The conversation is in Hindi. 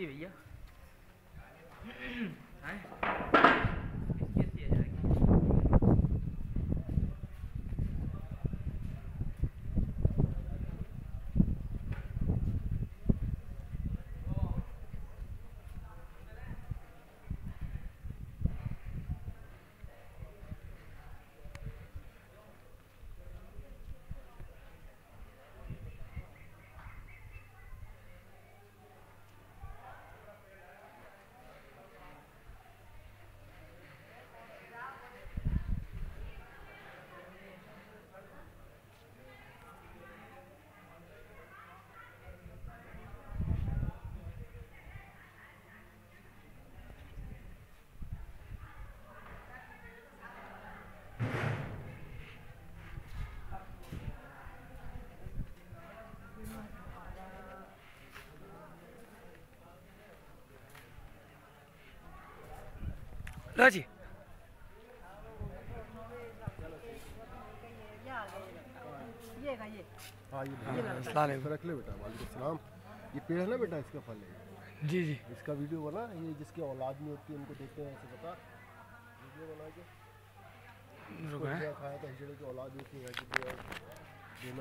अच्छी है भैया हैं? इसकी अच्छी है जाएगी लो जी ये का ये हाँ ये हाँ, बेटा अस्सलाम वालेकुम। रख ले बेटा वालेकुम सलाम। ये पेड़ है ना बेटा इसका फल? है जी जी। इसका वीडियो बना ये जिसकी औलाद नहीं होती उनको देते हैं ऐसे बता। वीडियो बना के। रुको खाया था हिजड़े की औलाद होती है। देना।